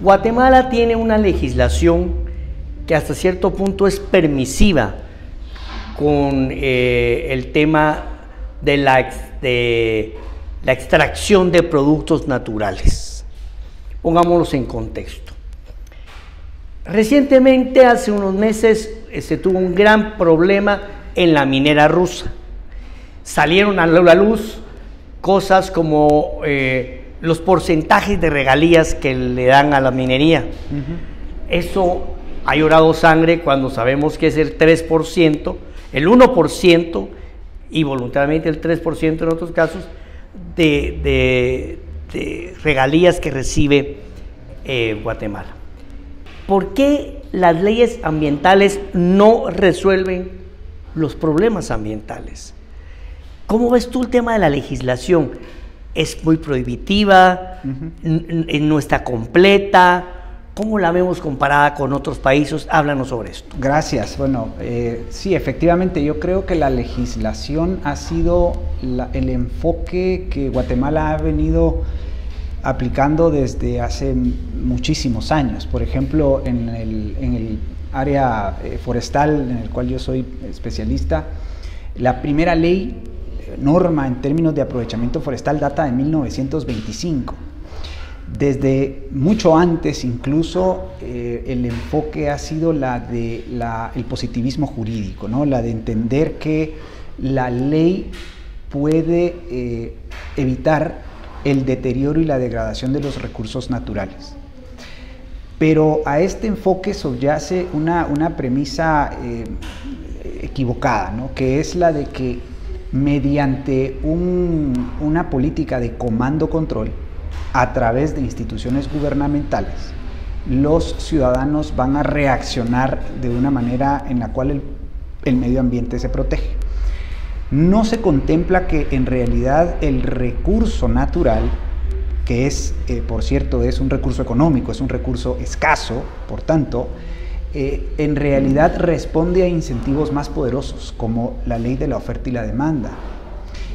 Guatemala tiene una legislación que hasta cierto punto es permisiva con eh, el tema de la, extracción de productos naturales. Pongámoslos en contexto. Recientemente, hace unos meses, se tuvo un gran problema en la minera rusa. Salieron a la luz cosas como eh, los porcentajes de regalías que le dan a la minería. Eso ha llorado sangre cuando sabemos que es el 3%, el 1% y voluntariamente el 3% en otros casos de, regalías que recibe eh, Guatemala. ¿Por qué las leyes ambientales no resuelven los problemas ambientales? ¿Cómo ves tú el tema de la legislación? ¿Es muy prohibitiva? ¿No está completa? ¿Cómo la vemos comparada con otros países? Háblanos sobre esto. Gracias. Bueno, eh, sí, efectivamente, yo creo que la legislación ha sido el enfoque que Guatemala ha venido aplicando desde hace muchísimos años. Por ejemplo, en el, área eh, forestal en el cual yo soy especialista, la primera ley norma en términos de aprovechamiento forestal data de 1925. Desde mucho antes incluso eh, el enfoque ha sido la de el positivismo jurídico, ¿no? la de entender que la ley puede eh, evitar el deterioro y la degradación de los recursos naturales. Pero a este enfoque subyace una, una premisa eh, equivocada, ¿no? que es la de que mediante una política de comando-control a través de instituciones gubernamentales, los ciudadanos van a reaccionar de una manera en la cual el, medio ambiente se protege. No se contempla que en realidad el recurso natural, que es, eh, por cierto, es un recurso económico, es un recurso escaso, por tanto, eh, en realidad responde a incentivos más poderosos, como la ley de la oferta y la demanda.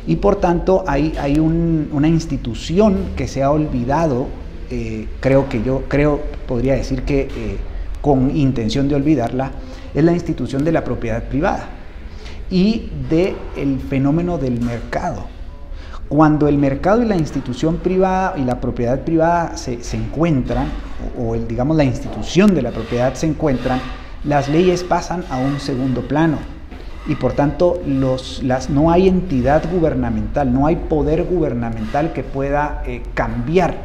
Y por tanto hay, hay una institución que se ha olvidado, eh, creo que yo creo, podría decir que eh, con intención de olvidarla, es la institución de la propiedad privada y del el fenómeno del mercado. Cuando el mercado y la institución privada y la propiedad privada se, encuentran, o, el, digamos la institución de la propiedad se encuentran, las leyes pasan a un segundo plano y por tanto no hay entidad gubernamental, no hay poder gubernamental que pueda eh, cambiar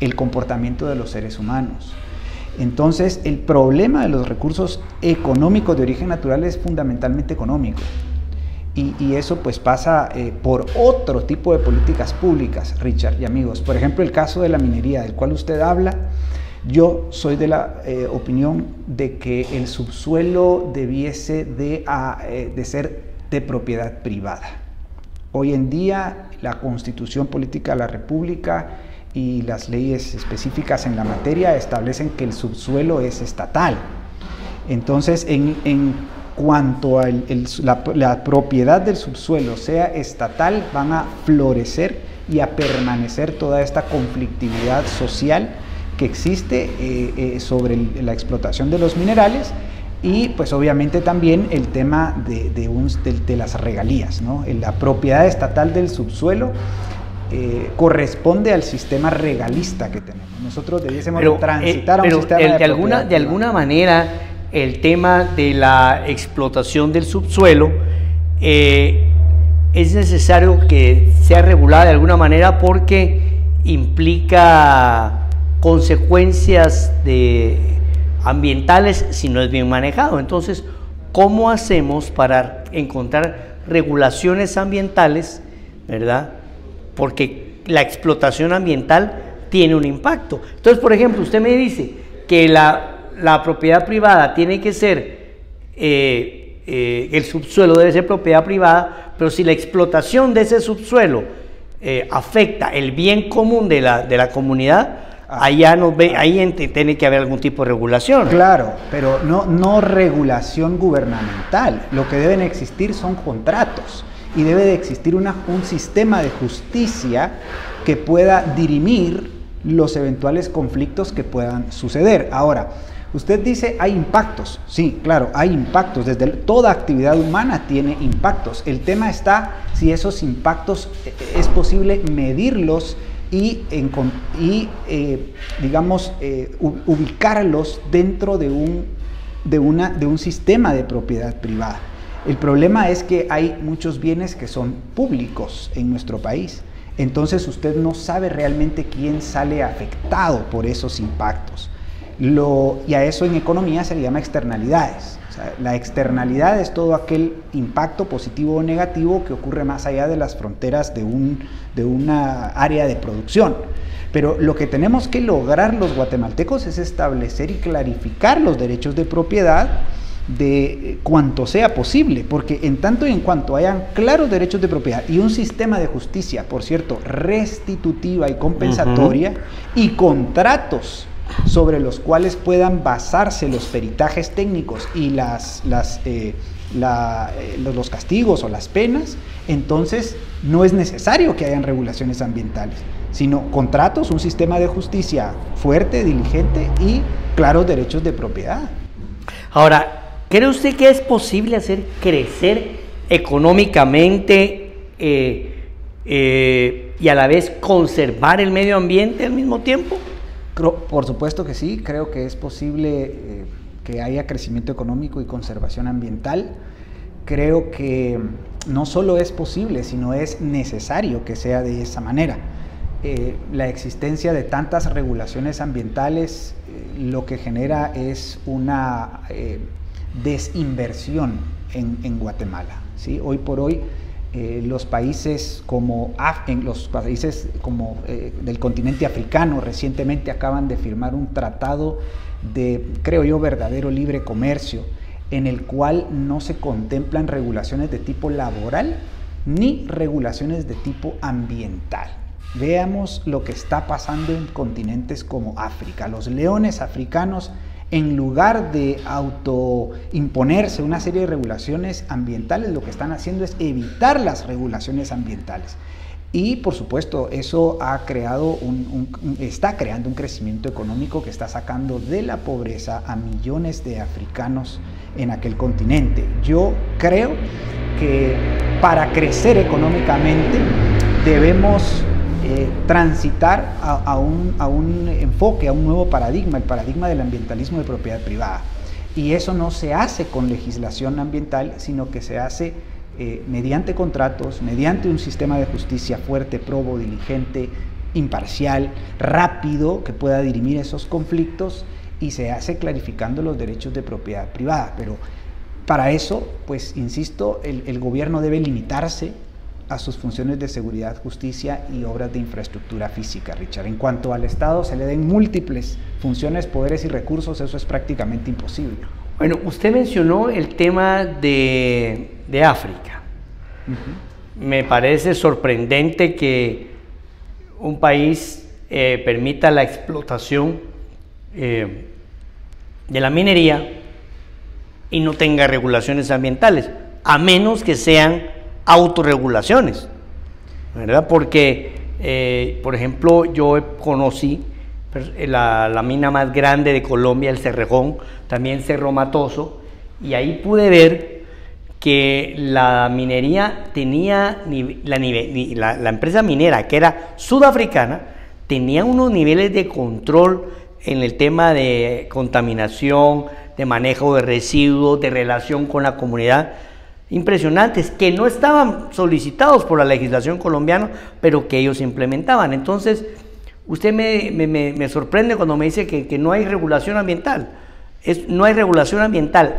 el comportamiento de los seres humanos. Entonces el problema de los recursos económicos de origen natural es fundamentalmente económico. Y, eso pues pasa eh, por otro tipo de políticas públicas, Richard y amigos. Por ejemplo, el caso de la minería del cual usted habla, yo soy de la eh, opinión de que el subsuelo debiese de, eh, de ser de propiedad privada. Hoy en día la constitución política de la República y las leyes específicas en la materia establecen que el subsuelo es estatal. Entonces, en, en cuanto a la, propiedad del subsuelo sea estatal, van a florecer y a permanecer toda esta conflictividad social que existe eh, eh, sobre la explotación de los minerales y pues obviamente también el tema de, de, las regalías. ¿no? La propiedad estatal del subsuelo eh, corresponde al sistema regalista que tenemos. Nosotros debiésemos transitar a un sistema de, alguna, de alguna manera el tema de la explotación del subsuelo, eh, es necesario que sea regulada de alguna manera porque implica consecuencias ambientales si no es bien manejado. Entonces, ¿cómo hacemos para encontrar regulaciones ambientales, verdad? Porque la explotación ambiental tiene un impacto. Entonces, por ejemplo, usted me dice que la la propiedad privada tiene que ser, eh, eh, el subsuelo debe ser propiedad privada, pero si la explotación de ese subsuelo eh, afecta el bien común de la, de la comunidad, allá nos ve, ahí tiene que haber algún tipo de regulación. Claro, pero no, no regulación gubernamental. Lo que deben existir son contratos y debe de existir una, un sistema de justicia que pueda dirimir los eventuales conflictos que puedan suceder. Ahora, usted dice hay impactos. Sí, claro, hay impactos. Desde toda actividad humana tiene impactos. El tema está si esos impactos eh, es posible medirlos y, eh, digamos, eh, ubicarlos dentro de un, de, una, de un sistema de propiedad privada. El problema es que hay muchos bienes que son públicos en nuestro país. Entonces usted no sabe realmente quién sale afectado por esos impactos. Lo, y a eso en economía se le llama externalidades. la externalidad es todo aquel impacto positivo o negativo que ocurre más allá de las fronteras de, un, de una área de producción. Pero lo que tenemos que lograr los guatemaltecos es establecer y clarificar los derechos de propiedad de cuanto sea posible, porque en tanto y en cuanto hayan claros derechos de propiedad y un sistema de justicia, por cierto, restitutiva y compensatoria, y contratos sobre los cuales puedan basarse los peritajes técnicos y las, eh, eh, los castigos o las penas, entonces no es necesario que hayan regulaciones ambientales, sino contratos, un sistema de justicia fuerte, diligente y claros derechos de propiedad. Ahora, ¿Cree usted que es posible hacer crecer económicamente eh, y a la vez conservar el medio ambiente al mismo tiempo? Por supuesto que sí, creo que es posible eh, que haya crecimiento económico y conservación ambiental. Creo que no solo es posible, sino es necesario que sea de esa manera. la existencia de tantas regulaciones ambientales lo que genera es una desinversión en, Guatemala. Hoy por hoy eh, los países como en los países como eh, del continente africano recientemente acaban de firmar un tratado de creo yo verdadero libre comercio en el cual no se contemplan regulaciones de tipo laboral ni regulaciones de tipo ambiental. Veamos lo que está pasando en continentes como África. Los leones africanos en lugar de autoimponerse una serie de regulaciones ambientales, lo que están haciendo es evitar las regulaciones ambientales. Y por supuesto, eso ha creado está creando un crecimiento económico que está sacando de la pobreza a millones de africanos en aquel continente. Yo creo que para crecer económicamente debemos eh, transitar a, un, enfoque, a un nuevo paradigma, el paradigma del ambientalismo de propiedad privada. Y eso no se hace con legislación ambiental, sino que se hace eh, mediante contratos, mediante un sistema de justicia fuerte, probo, diligente, imparcial, rápido, que pueda dirimir esos conflictos y se hace clarificando los derechos de propiedad privada. Pero para eso, pues insisto, el gobierno debe limitarse a sus funciones de seguridad, justicia y obras de infraestructura física, Richard. En cuanto al Estado se le den múltiples funciones, poderes y recursos, eso es prácticamente imposible. Bueno, usted mencionó el tema de, África. Me parece sorprendente que un país eh, permita la explotación eh, de la minería y no tenga regulaciones ambientales, a menos que sean autorregulaciones, ¿verdad? Porque, eh, por ejemplo, yo conocí eh, la, mina más grande de Colombia, el Cerrejón, también Cerro Matoso, y ahí pude ver que la minería tenía, la, la empresa minera, que era sudafricana, tenía unos niveles de control en el tema de contaminación, de manejo de residuos, de relación con la comunidad, impresionantes que no estaban solicitados por la legislación colombiana, pero que ellos implementaban. Entonces, usted me, sorprende cuando me dice que, no hay regulación ambiental. Es, no hay regulación ambiental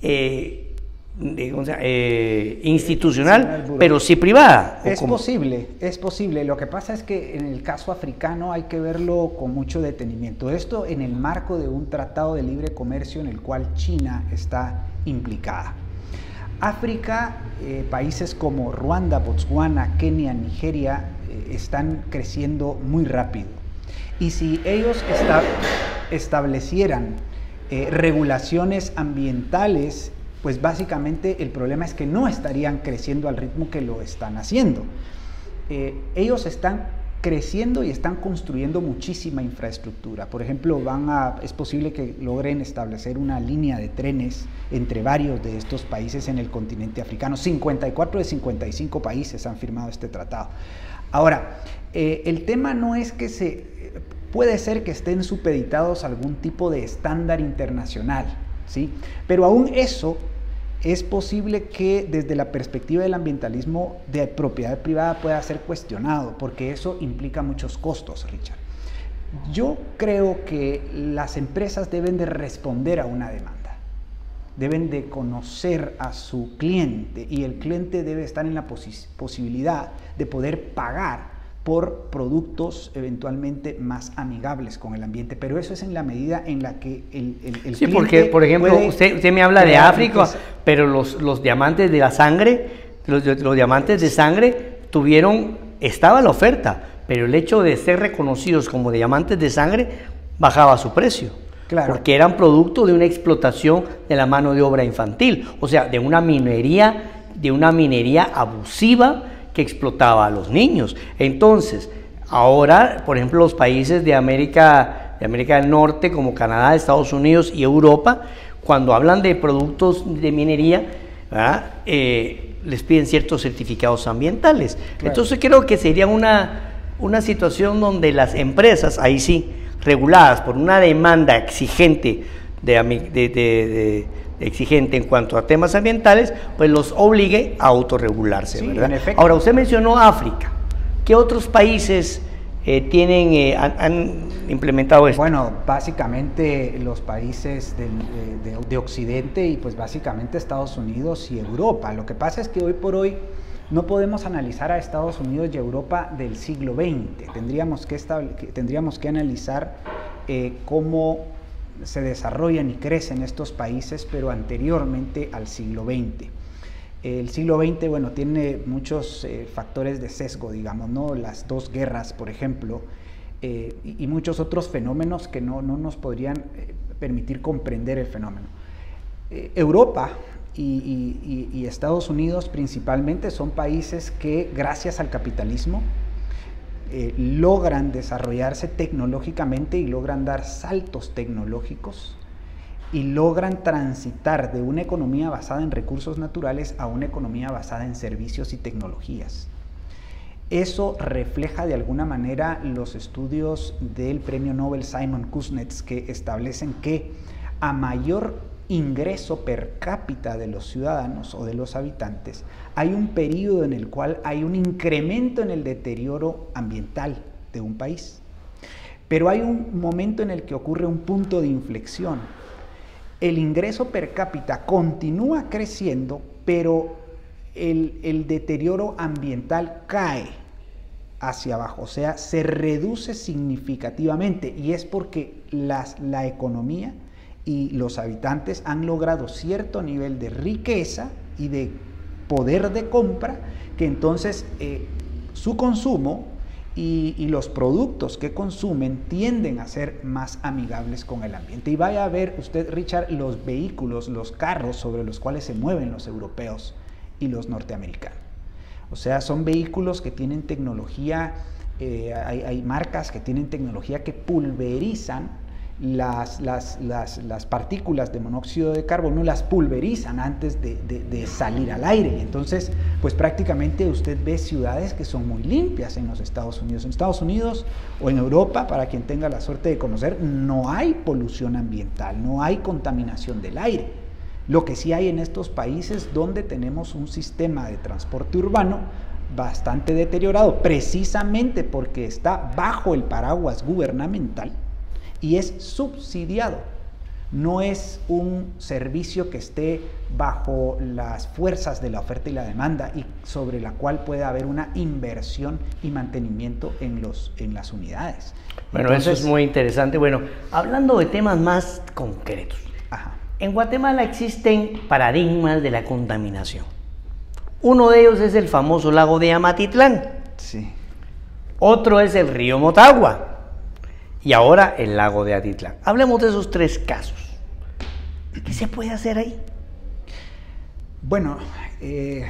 eh, eh, institucional, pero sí privada. Es posible, es posible. Lo que pasa es que en el caso africano hay que verlo con mucho detenimiento. Esto en el marco de un tratado de libre comercio en el cual China está implicada. África, eh, países como Ruanda, Botswana, Kenia, Nigeria, eh, están creciendo muy rápido. Y si ellos establecieran eh, regulaciones ambientales, pues básicamente el problema es que no estarían creciendo al ritmo que lo están haciendo. ellos están creciendo y están construyendo muchísima infraestructura. Por ejemplo, van a, es posible que logren establecer una línea de trenes entre varios de estos países en el continente africano. 54 de 55 países han firmado este tratado. Ahora, eh, el tema no es que se... Puede ser que estén supeditados a algún tipo de estándar internacional, ¿sí? Pero aún eso es posible que desde la perspectiva del ambientalismo de propiedad privada pueda ser cuestionado, porque eso implica muchos costos, Richard. Yo creo que las empresas deben de responder a una demanda, deben de conocer a su cliente y el cliente debe estar en la posibilidad de poder pagar por productos eventualmente más amigables con el ambiente, pero eso es en la medida en la que el, el, Sí, porque, por ejemplo, usted, usted, me habla de África, pero los, los, diamantes de la sangre, los, los diamantes de sangre tuvieron, estaba la oferta, pero el hecho de ser reconocidos como diamantes de sangre bajaba su precio. Claro. Porque eran producto de una explotación de la mano de obra infantil, o sea, de una minería, de una minería abusiva que explotaba a los niños. Entonces, ahora, por ejemplo, los países de América, de América del Norte, como Canadá, Estados Unidos y Europa, cuando hablan de productos de minería, eh, les piden ciertos certificados ambientales. Entonces creo que sería una, una situación donde las empresas, ahí sí, reguladas por una demanda exigente de, de exigente en cuanto a temas ambientales, pues los obligue a autorregularse. Ahora, usted mencionó África. ¿Qué otros países eh, tienen, eh, han, implementado esto? Bueno, básicamente los países de, Occidente y pues básicamente Estados Unidos y Europa. Lo que pasa es que hoy por hoy no podemos analizar a Estados Unidos y Europa del siglo XX. Tendríamos que, tendríamos que analizar eh, cómo se desarrollan y crecen estos países, pero anteriormente al siglo XX. El siglo XX, bueno, tiene muchos eh, factores de sesgo, digamos, ¿no? Las dos guerras, por ejemplo, eh, y, muchos otros fenómenos que no, nos podrían eh, permitir comprender el fenómeno. Europa y Estados Unidos principalmente son países que, gracias al capitalismo, eh, logran desarrollarse tecnológicamente y logran dar saltos tecnológicos y logran transitar de una economía basada en recursos naturales a una economía basada en servicios y tecnologías. Eso refleja de alguna manera los estudios del premio Nobel Simon Kuznets que establecen que a mayor ingreso per cápita de los ciudadanos o de los habitantes, hay un periodo en el cual hay un incremento en el deterioro ambiental de un país. Pero hay un momento en el que ocurre un punto de inflexión. El ingreso per cápita continúa creciendo, pero el, deterioro ambiental cae hacia abajo, o sea, se reduce significativamente y es porque la economía y los habitantes han logrado cierto nivel de riqueza y de poder de compra que entonces eh, su consumo y, los productos que consumen tienden a ser más amigables con el ambiente. Y vaya a ver usted, Richard, los vehículos, los carros sobre los cuales se mueven los europeos y los norteamericanos. O sea, son vehículos que tienen tecnología, eh, hay marcas que tienen tecnología que pulverizan las, las, las, partículas de monóxido de carbono las pulverizan antes de, salir al aire. Entonces, pues prácticamente usted ve ciudades que son muy limpias en los Estados Unidos. En Estados Unidos o en Europa, para quien tenga la suerte de conocer, no hay polución ambiental, no hay contaminación del aire. Lo que sí hay en estos países donde tenemos un sistema de transporte urbano bastante deteriorado, precisamente porque está bajo el paraguas gubernamental y es subsidiado. No es un servicio que esté bajo las fuerzas de la oferta y la demanda y sobre la cual puede haber una inversión y mantenimiento en, los, en las unidades. Bueno, eso es muy interesante. Bueno, hablando de temas más concretos. En Guatemala existen paradigmas de la contaminación. Uno de ellos es el famoso lago de Amatitlán. Sí. Otro es el río Motagua y ahora el lago de Atitlán. Hablemos de esos tres casos. ¿Qué se puede hacer ahí? Bueno, eh,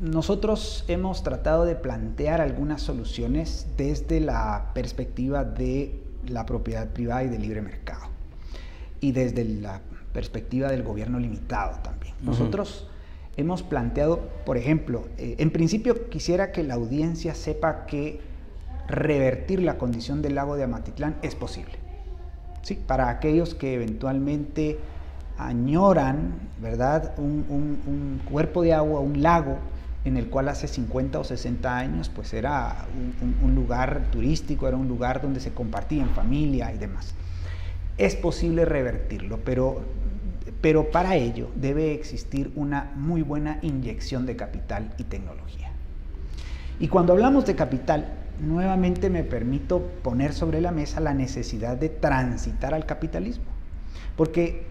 nosotros hemos tratado de plantear algunas soluciones desde la perspectiva de la propiedad privada y del libre mercado y desde la perspectiva del gobierno limitado también. Nosotros hemos planteado, por ejemplo, eh, en principio quisiera que la audiencia sepa que revertir la condición del lago de Amatitlán es posible. ¿sí? Para aquellos que eventualmente añoran, ¿verdad? Un, cuerpo de agua, un lago, en el cual hace 50 o 60 años pues era un, lugar turístico, era un lugar donde se compartía en familia y demás. Es posible revertirlo, pero, pero para ello debe existir una muy buena inyección de capital y tecnología. Y cuando hablamos de capital, nuevamente me permito poner sobre la mesa la necesidad de transitar al capitalismo. Porque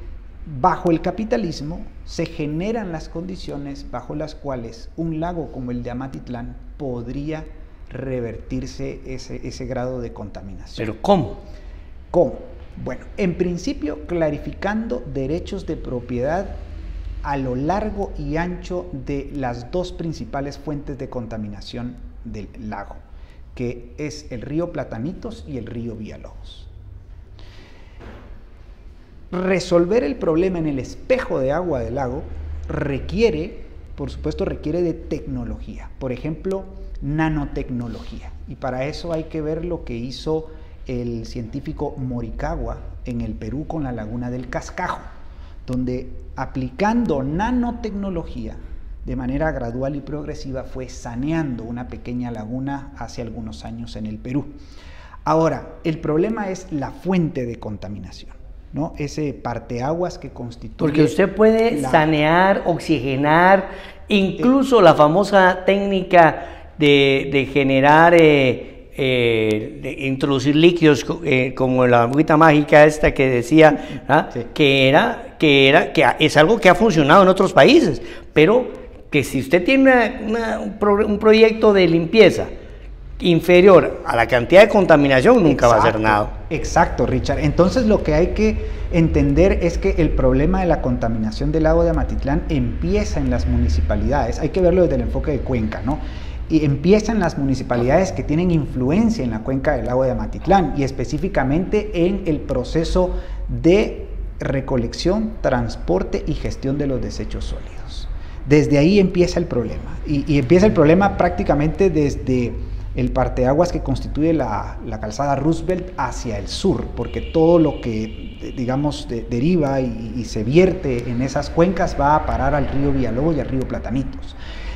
bajo el capitalismo se generan las condiciones bajo las cuales un lago como el de Amatitlán podría revertirse ese, ese grado de contaminación. ¿Pero cómo? ¿Cómo? Bueno, en principio clarificando derechos de propiedad a lo largo y ancho de las dos principales fuentes de contaminación del lago, que es el río Platanitos y el río Villalobos. Resolver el problema en el espejo de agua del lago requiere, por supuesto, requiere de tecnología, por ejemplo, nanotecnología. Y para eso hay que ver lo que hizo el científico Morikawa en el Perú con la laguna del Cascajo, donde aplicando nanotecnología de manera gradual y progresiva fue saneando una pequeña laguna hace algunos años en el Perú. Ahora, el problema es la fuente de contaminación. ¿no? Ese parteaguas que constituye. Porque usted puede sanear, oxigenar, incluso la famosa técnica de, generar, eh, eh, de introducir líquidos eh, como la agüita mágica esta que decía, ¿ah? que era, que era, que es algo que ha funcionado en otros países, pero que si usted tiene un proyecto de limpieza, inferior a la cantidad de contaminación, nunca va a ser nada. Exacto, Richard. Entonces lo que hay que entender es que el problema de la contaminación del lago de Amatitlán empieza en las municipalidades. Hay que verlo desde el enfoque de Cuenca, ¿no? Y empieza en las municipalidades que tienen influencia en la cuenca del lago de Amatitlán y específicamente en el proceso de recolección, transporte y gestión de los desechos sólidos. Desde ahí empieza el problema. Y, empieza el problema prácticamente desde el parteaguas que constituye la, calzada Roosevelt hacia el sur, porque todo lo que, digamos, deriva y, se vierte en esas cuencas va a parar al río Villalobos y al río Platanitos.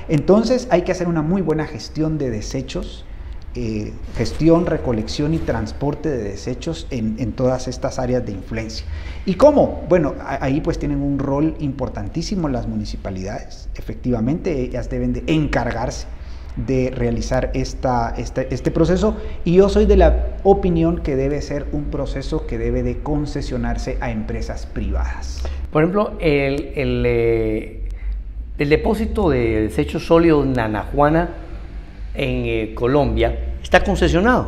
Entonces hay que hacer una muy buena gestión de desechos, eh, gestión, recolección y transporte de desechos en, todas estas áreas de influencia. ¿Y cómo? Bueno, ahí pues tienen un rol importantísimo las municipalidades. Efectivamente, ellas deben de encargarse de realizar esta, este proceso y yo soy de la opinión que debe ser un proceso que debe de concesionarse a empresas privadas. Por ejemplo, el, el, eh, depósito de desechos sólidos Nanajuana en eh, Colombia está concesionado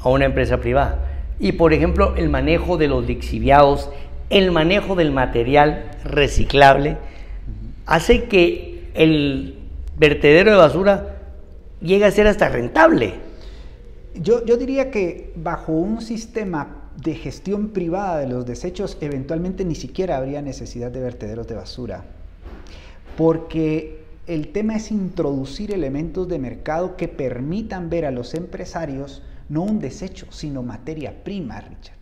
a una empresa privada. Y por ejemplo, el manejo de los lixiviados, el manejo del material reciclable, hace que el vertedero de basura llega a ser hasta rentable. Yo, yo diría que bajo un sistema de gestión privada de los desechos, eventualmente ni siquiera habría necesidad de vertederos de basura, porque el tema es introducir elementos de mercado que permitan ver a los empresarios no un desecho, sino materia prima, Richard.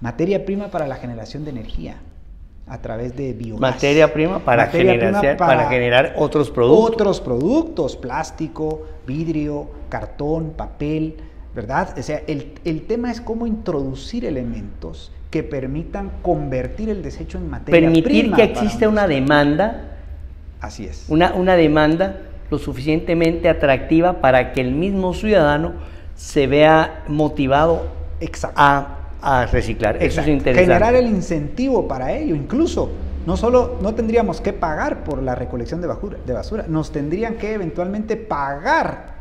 Materia prima para la generación de energía a través de biomasa. Materia prima para, generar, para, generar otros productos. Otros productos, plástico, vidrio, cartón, papel, ¿verdad? O sea, el, el, tema es cómo introducir elementos que permitan convertir el desecho en materia Permitir prima. Permitir que exista una demanda. Así es. Una, una demanda lo suficientemente atractiva para que el mismo ciudadano se vea motivado Exacto. a a reciclar. Eso es interesante. Generar el incentivo para ello, incluso. No solo no tendríamos que pagar por la recolección de basura, de basura, nos tendrían que eventualmente pagar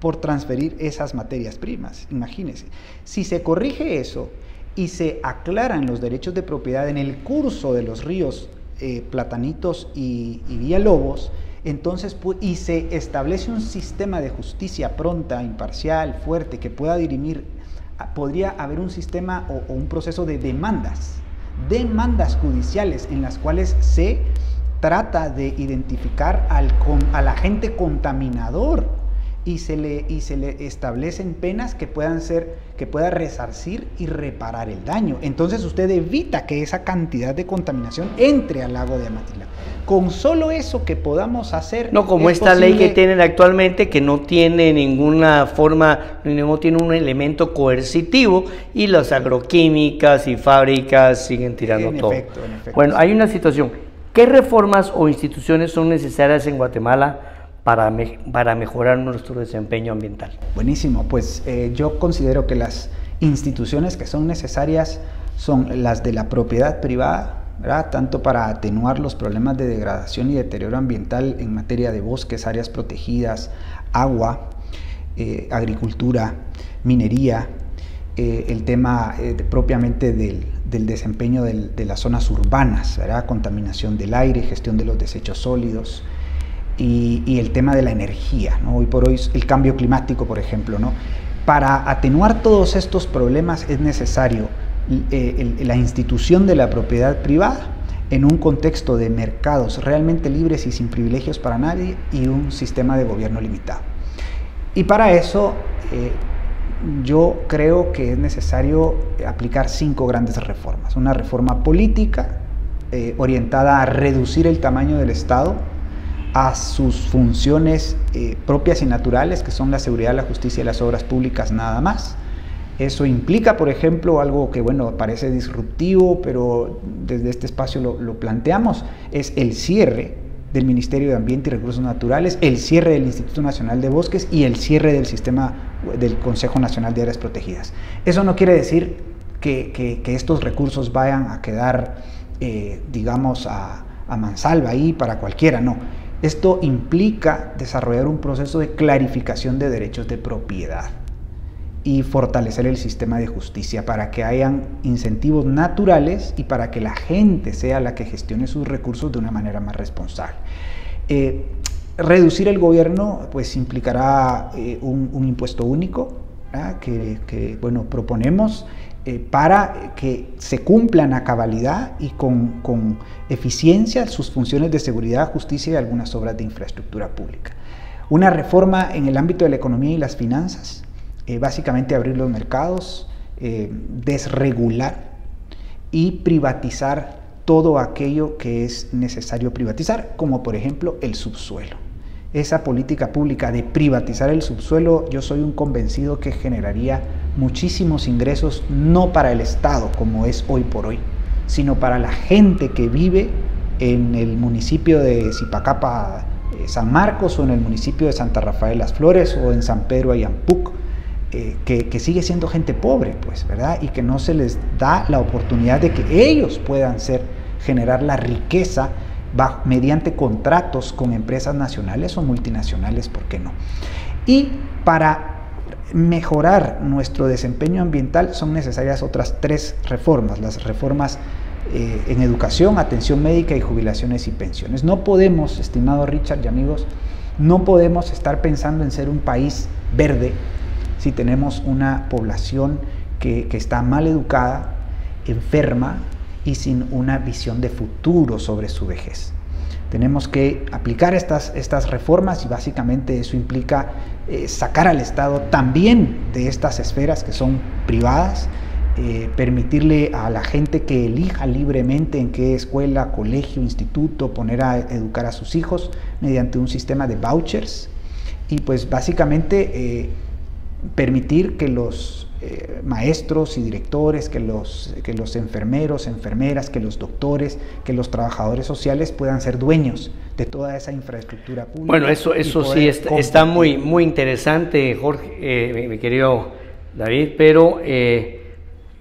por transferir esas materias primas. Imagínense. Si se corrige eso y se aclaran los derechos de propiedad en el curso de los ríos eh, Platanitos y, y Villalobos, entonces, y se establece un sistema de justicia pronta, imparcial, fuerte, que pueda dirimir, podría haber un sistema o, un proceso de demandas, demandas judiciales en las cuales se trata de identificar al, al agente contaminador y se le, y se le establecen penas que puedan ser, que pueda resarcir y reparar el daño. Entonces usted evita que esa cantidad de contaminación entre al lago de Amatila. Con solo eso que podamos hacer. No, como esta ley que tienen actualmente, que no tiene ninguna forma, no tiene un elemento coercitivo, y las agroquímicas y fábricas siguen tirando todo. bueno, hay una situación. ¿Qué reformas o instituciones son necesarias en Guatemala? Para, para mejorar nuestro desempeño ambiental. Buenísimo, pues eh, yo considero que las instituciones que son necesarias son las de la propiedad privada, ¿verdad? tanto para atenuar los problemas de degradación y deterioro ambiental en materia de bosques, áreas protegidas, agua, eh, agricultura, minería, eh, el tema propiamente del, del desempeño de las zonas urbanas, ¿verdad? contaminación del aire, gestión de los desechos sólidos, y, el tema de la energía, ¿no? hoy por hoy el cambio climático, por ejemplo. ¿no? Para atenuar todos estos problemas es necesario eh, la institución de la propiedad privada en un contexto de mercados realmente libres y sin privilegios para nadie y un sistema de gobierno limitado. Y para eso eh, yo creo que es necesario aplicar cinco grandes reformas. Una reforma política eh, orientada a reducir el tamaño del Estado, a sus funciones eh, propias y naturales, que son la seguridad, la justicia y las obras públicas nada más. Eso implica, por ejemplo, algo que, bueno, parece disruptivo, pero desde este espacio lo, planteamos, es el cierre del Ministerio de Ambiente y Recursos Naturales, el cierre del Instituto Nacional de Bosques y el cierre del sistema del Consejo Nacional de Áreas Protegidas. Eso no quiere decir que, que, estos recursos vayan a quedar, eh, digamos, a, a mansalva ahí para cualquiera, no. Esto implica desarrollar un proceso de clarificación de derechos de propiedad y fortalecer el sistema de justicia para que hayan incentivos naturales y para que la gente sea la que gestione sus recursos de una manera más responsable. Eh, reducir el gobierno pues implicará eh, un, impuesto único que, que, bueno, proponemos eh, para que se cumplan a cabalidad y con, eficiencia sus funciones de seguridad, justicia y algunas obras de infraestructura pública. Una reforma en el ámbito de la economía y las finanzas, eh, básicamente abrir los mercados, eh, desregular y privatizar todo aquello que es necesario privatizar, como por ejemplo el subsuelo esa política pública de privatizar el subsuelo, yo soy un convencido que generaría muchísimos ingresos, no para el Estado como es hoy por hoy, sino para la gente que vive en el municipio de Zipacapa, eh, San Marcos, o en el municipio de Santa Rafael Las Flores, o en San Pedro Ayampuc, eh, que, sigue siendo gente pobre, pues, ¿verdad? Y que no se les da la oportunidad de que ellos puedan ser, generar la riqueza mediante contratos con empresas nacionales o multinacionales, ¿por qué no? Y para mejorar nuestro desempeño ambiental son necesarias otras tres reformas, las reformas eh, en educación, atención médica y jubilaciones y pensiones. No podemos, estimado Richard y amigos, no podemos estar pensando en ser un país verde si tenemos una población que, que está mal educada, enferma, y sin una visión de futuro sobre su vejez. Tenemos que aplicar estas, estas reformas y básicamente eso implica eh, sacar al Estado también de estas esferas que son privadas, eh, permitirle a la gente que elija libremente en qué escuela, colegio, instituto poner a educar a sus hijos mediante un sistema de vouchers. Y pues básicamente eh, permitir que los eh, maestros y directores, que los, que los enfermeros, enfermeras, que los doctores, que los trabajadores sociales puedan ser dueños de toda esa infraestructura pública. Bueno, eso, eso sí está, muy, muy interesante, Jorge, eh, mi querido David, pero eh,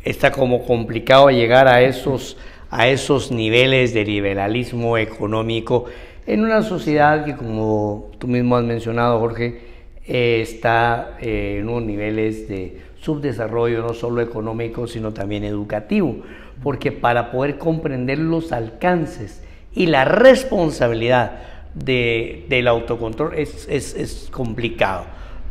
está como complicado llegar a esos, a esos niveles de liberalismo económico en una sociedad que, como tú mismo has mencionado, Jorge, está en unos niveles de subdesarrollo no solo económico, sino también educativo, porque para poder comprender los alcances y la responsabilidad del autocontrol es, es, complicado.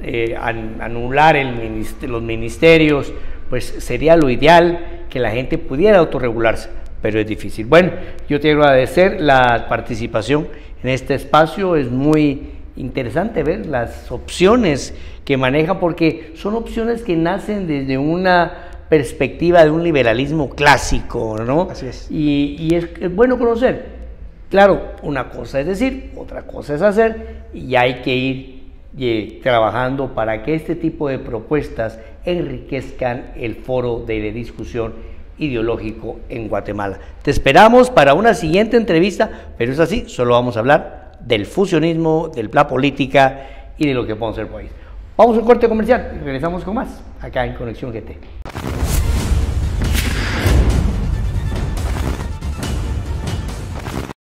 Eh, anular el los ministerios, pues sería lo ideal que la gente pudiera autorregularse, pero es difícil. Bueno, yo te quiero agradecer la participación en este espacio, es muy interesante ver las opciones que maneja porque son opciones que nacen desde una perspectiva de un liberalismo clásico, ¿no? Así es. Y, es, bueno conocer. Claro, una cosa es decir, otra cosa es hacer, y hay que ir eh, trabajando para que este tipo de propuestas enriquezcan el foro de discusión ideológico en Guatemala. Te esperamos para una siguiente entrevista, pero es así, solo vamos a hablar del fusionismo, de la política y de lo que podemos hacer país. Vamos a un corte comercial y regresamos con más acá en Conexión GT.